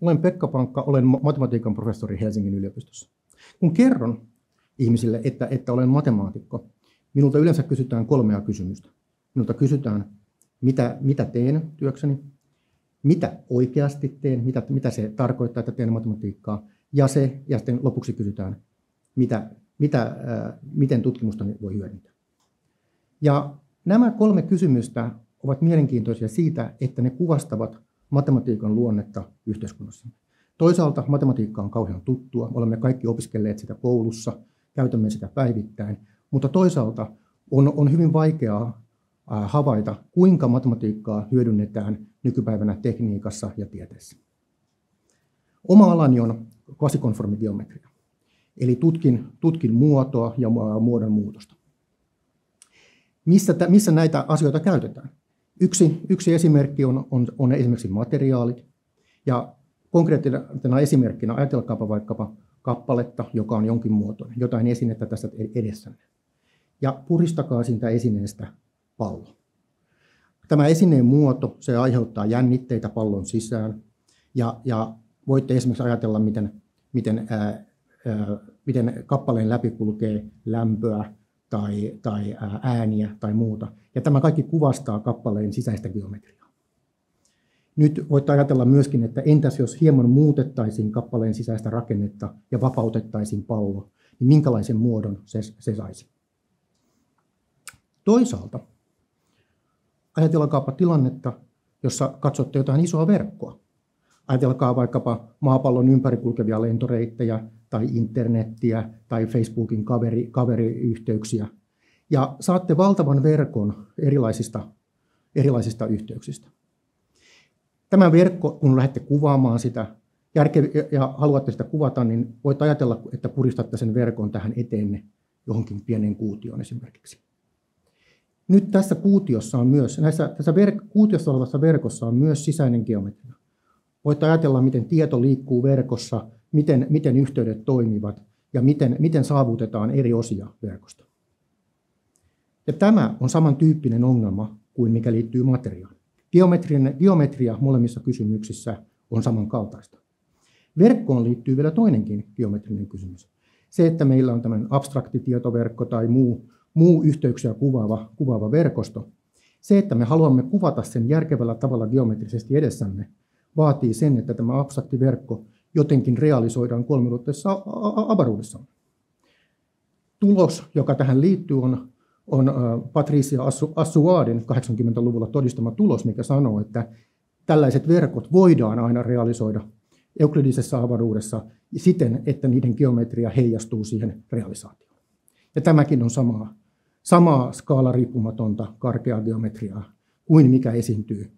Olen Pekka Pankka, olen matematiikan professori Helsingin yliopistossa. Kun kerron ihmisille, että, että olen matemaatikko, minulta yleensä kysytään kolmea kysymystä. Minulta kysytään, mitä, mitä teen työkseni, mitä oikeasti teen, mitä, mitä se tarkoittaa, että teen matematiikkaa, ja, se, ja sitten lopuksi kysytään, mitä, mitä, äh, miten tutkimusta voi hyödyntää. Ja nämä kolme kysymystä ovat mielenkiintoisia siitä, että ne kuvastavat matematiikan luonnetta yhteiskunnassa. Toisaalta matematiikka on kauhean tuttua, olemme kaikki opiskelleet sitä koulussa, käytämme sitä päivittäin, mutta toisaalta on, on hyvin vaikeaa havaita, kuinka matematiikkaa hyödynnetään nykypäivänä tekniikassa ja tieteessä. Oma alani on kvasikonformi geometria, eli tutkin, tutkin muotoa ja muodon muutosta. Missä, missä näitä asioita käytetään? Yksi, yksi esimerkki on, on, on esimerkiksi materiaalit. Ja konkreettisena esimerkkinä ajatelkaapa vaikkapa kappaletta, joka on jonkin muotoinen, jotain esinettä tässä edessänne. Ja puristakaa siitä esineestä pallo. Tämä esineen muoto, se aiheuttaa jännitteitä pallon sisään. Ja, ja voitte esimerkiksi ajatella, miten, miten, ää, ää, miten kappaleen läpi kulkee lämpöä tai, tai ääniä tai muuta. Ja tämä kaikki kuvastaa kappaleen sisäistä geometriaa. Nyt voitte ajatella myöskin, että entäs jos hieman muutettaisiin kappaleen sisäistä rakennetta ja vapautettaisiin pallo, niin minkälaisen muodon se, se saisi. Toisaalta ajatelkaapa tilannetta, jossa katsotte jotain isoa verkkoa. Ajatelkaa vaikkapa maapallon ympäri kulkevia lentoreittejä tai internettiä tai Facebookin kaveri, kaveriyhteyksiä. Ja saatte valtavan verkon erilaisista, erilaisista yhteyksistä. Tämä verkko, kun lähdette kuvaamaan sitä järke- ja haluatte sitä kuvata, niin voit ajatella, että puristatte sen verkon tähän eteenne johonkin pienen kuutioon esimerkiksi. Nyt tässä kuutiossa on myös, näissä, tässä ver- kuutiossa olevassa verkossa on myös sisäinen geometria. Voit ajatella, miten tieto liikkuu verkossa, miten, miten yhteydet toimivat ja miten, miten saavutetaan eri osia verkosta. Ja tämä on samantyyppinen ongelma kuin mikä liittyy materiaan. Geometria molemmissa kysymyksissä on samankaltaista. Verkkoon liittyy vielä toinenkin geometrinen kysymys. Se, että meillä on tämmöinen abstrakti tietoverkko tai muu, muu yhteyksiä kuvaava, kuvaava verkosto, se, että me haluamme kuvata sen järkevällä tavalla geometrisesti edessämme, vaatii sen, että tämä abstrakti verkko jotenkin realisoidaan kolmiulotteisessa avaruudessa. Tulos, joka tähän liittyy, on, on Patricia Assuadin 80-luvulla todistama tulos, mikä sanoo, että tällaiset verkot voidaan aina realisoida euklidisessa avaruudessa siten, että niiden geometria heijastuu siihen realisaatioon. Ja tämäkin on samaa, samaa skaala riippumatonta karkeaa geometriaa kuin mikä esiintyy,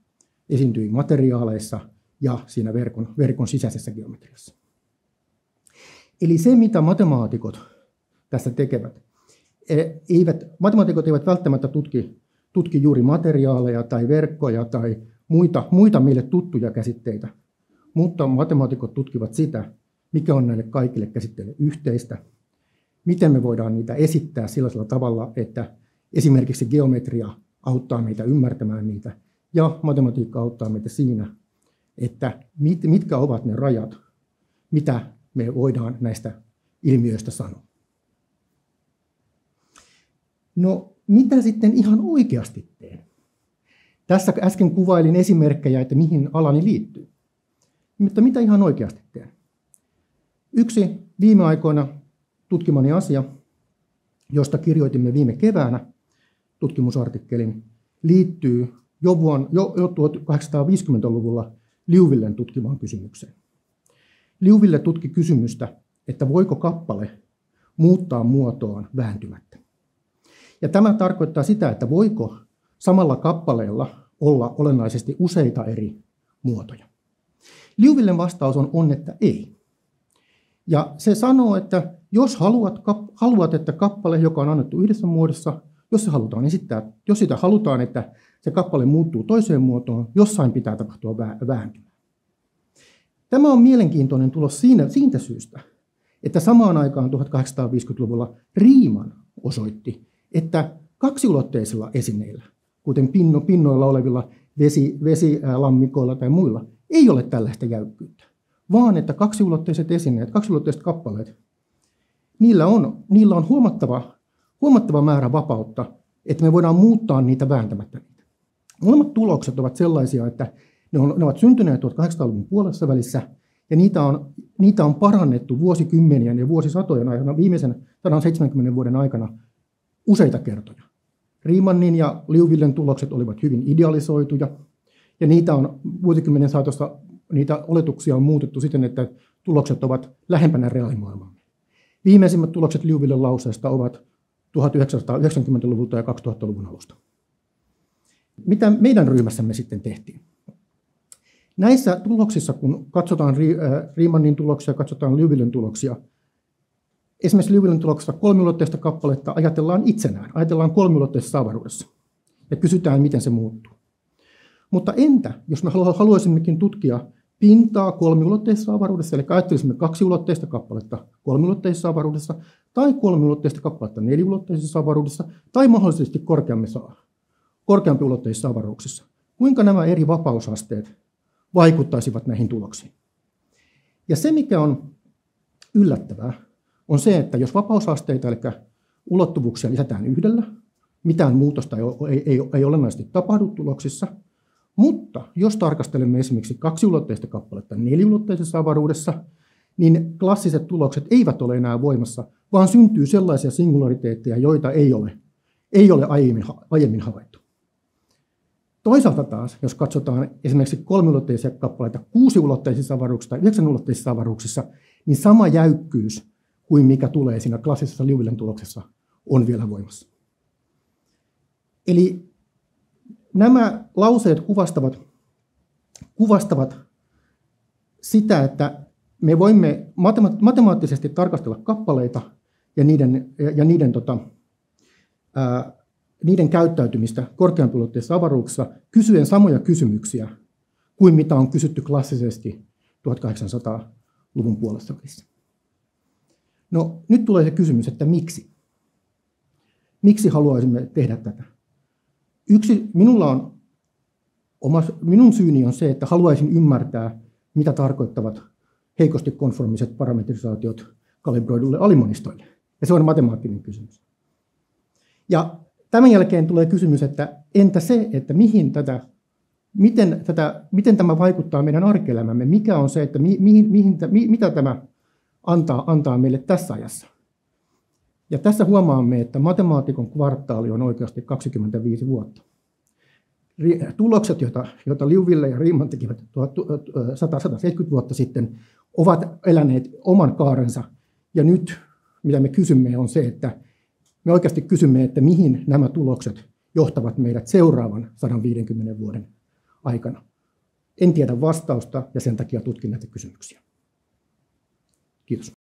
esiintyi materiaaleissa ja siinä verkon, verkon sisäisessä geometriassa. Eli se, mitä matemaatikot tässä tekevät, e, eivät, matemaatikot eivät välttämättä tutki, tutki juuri materiaaleja tai verkkoja tai muita, muita meille tuttuja käsitteitä, mutta matemaatikot tutkivat sitä, mikä on näille kaikille käsitteille yhteistä, miten me voidaan niitä esittää sellaisella tavalla, että esimerkiksi geometria auttaa meitä ymmärtämään niitä, ja matematiikka auttaa meitä siinä, että mit, mitkä ovat ne rajat, mitä me voidaan näistä ilmiöistä sanoa. No, mitä sitten ihan oikeasti teen? Tässä äsken kuvailin esimerkkejä, että mihin alani liittyy. Mutta mitä ihan oikeasti teen? Yksi viime aikoina tutkimani asia, josta kirjoitimme viime keväänä tutkimusartikkelin, liittyy jo, vuonna, jo, jo 1850-luvulla Liuvillen tutkimaan kysymykseen. Liuville tutki kysymystä, että voiko kappale muuttaa muotoaan vääntymättä. Ja tämä tarkoittaa sitä, että voiko samalla kappaleella olla olennaisesti useita eri muotoja. Liuvillen vastaus on, on että ei. Ja se sanoo, että jos haluat, haluat, että kappale, joka on annettu yhdessä muodossa, jos se halutaan esittää, jos sitä halutaan, että se kappale muuttuu toiseen muotoon, jossain pitää tapahtua vääntymä. Tämä on mielenkiintoinen tulos siinä, siitä syystä, että samaan aikaan 1850-luvulla Riemann osoitti, että kaksiulotteisilla esineillä, kuten pinno, pinnoilla olevilla vesi, vesilammikoilla tai muilla, ei ole tällaista jäykkyyttä, vaan että kaksiulotteiset esineet, kaksiulotteiset kappaleet, niillä on, niillä on huomattava, huomattava määrä vapautta, että me voidaan muuttaa niitä vääntämättä. Molemmat tulokset ovat sellaisia, että ne, on, ne ovat syntyneet 1800-luvun puolessa välissä, ja niitä on, niitä on parannettu vuosikymmenien ja vuosisatojen aikana, viimeisen 170 vuoden aikana useita kertoja. Riemannin ja Liuvillen tulokset olivat hyvin idealisoituja, ja niitä on vuosikymmenen saatossa, niitä oletuksia on muutettu siten, että tulokset ovat lähempänä reaalimaailmaa. Viimeisimmät tulokset Liuvillen lauseesta ovat 1990-luvulta ja 2000-luvun alusta. Mitä meidän ryhmässämme sitten tehtiin? Näissä tuloksissa, kun katsotaan Riemannin tuloksia, katsotaan Liuvillen tuloksia, esimerkiksi Liuvillen tuloksessa kolmiulotteista kappaletta ajatellaan itsenään, ajatellaan kolmiulotteisessa avaruudessa ja kysytään, miten se muuttuu. Mutta entä, jos me haluaisimmekin tutkia pintaa kolmiulotteisessa avaruudessa, eli ajattelisimme kaksiulotteista kappaletta kolmiulotteisessa avaruudessa, tai kolmiulotteista kappaletta neliulotteisessa avaruudessa, tai mahdollisesti korkeammissa, korkeampiulotteisissa avaruuksissa. Kuinka nämä eri vapausasteet vaikuttaisivat näihin tuloksiin? Ja se, mikä on yllättävää, on se, että jos vapausasteita, eli ulottuvuuksia lisätään yhdellä, mitään muutosta ei, ei, ei, ei olennaisesti tapahdu tuloksissa – mutta jos tarkastelemme esimerkiksi kaksiulotteista kappaletta neliulotteisessa avaruudessa, niin klassiset tulokset eivät ole enää voimassa, vaan syntyy sellaisia singulariteetteja, joita ei ole, ei ole aiemmin, aiemmin havaittu. Toisaalta taas, jos katsotaan esimerkiksi kolmiulotteisia kappaleita kuusiulotteisissa avaruuksissa tai yhdeksänulotteisissa avaruuksissa, niin sama jäykkyys kuin mikä tulee siinä klassisessa Liouville'n tuloksessa on vielä voimassa. Eli nämä lauseet kuvastavat, kuvastavat sitä, että me voimme matemaattisesti tarkastella kappaleita ja niiden, ja niiden, tota, ää, niiden käyttäytymistä korkeampiulotteisissa avaruuksissa kysyen samoja kysymyksiä kuin mitä on kysytty klassisesti 1800-luvun puolessa välissä. No nyt tulee se kysymys, että miksi? Miksi haluaisimme tehdä tätä? Yksi, minulla on oma, minun syyni on se, että haluaisin ymmärtää, mitä tarkoittavat heikosti konformiset parametrisaatiot kalibroidulle alimonistoille. Ja se on matemaattinen kysymys. Ja tämän jälkeen tulee kysymys, että entä se, että mihin tätä, miten, tätä, miten tämä vaikuttaa meidän arkielämämme, mikä on se, että mihin, mihin, mitä tämä antaa, antaa meille tässä ajassa. Ja tässä huomaamme, että matemaatikon kvartaali on oikeasti 25 vuotta. Tulokset, joita, joita Liuville ja Riemann tekivät 170 vuotta sitten, ovat eläneet oman kaarensa. Ja nyt, mitä me kysymme, on se, että me oikeasti kysymme, että mihin nämä tulokset johtavat meidät seuraavan 150 vuoden aikana. En tiedä vastausta ja sen takia tutkin näitä kysymyksiä. Kiitos.